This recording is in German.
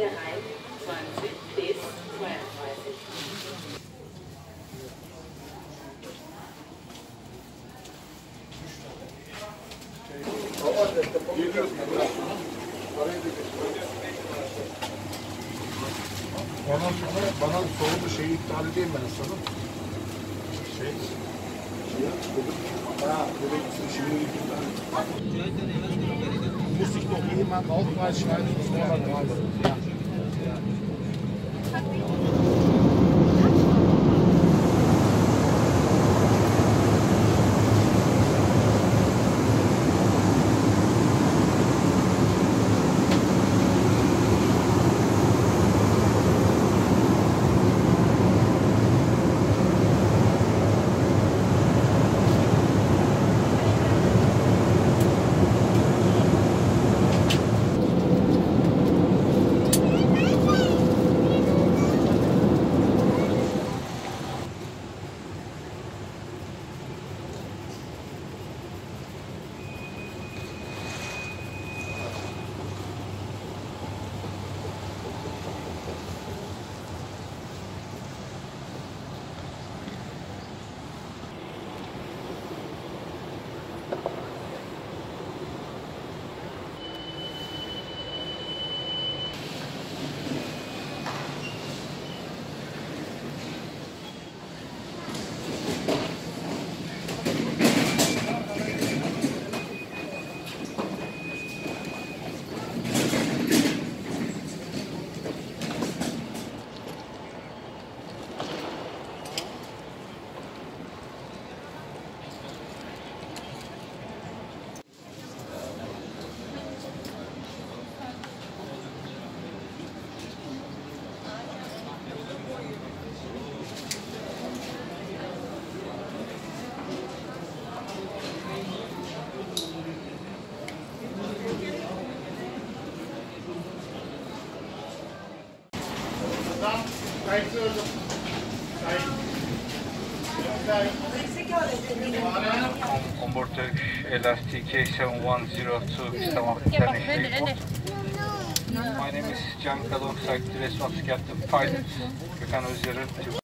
Der Reihen 20 bis 32. Ondan sonra bana sordu şeyi iptal edeyim ben sana. Şey. Muss sich doch jemand Aufpreis schreiben, das war dann Thank you. Bekliyordum. Sayın. Onboard LRTK 7102 İstanbul International My name is Can Kalon, Site Response Captain Pilot. Gökhan Özyarı, Türk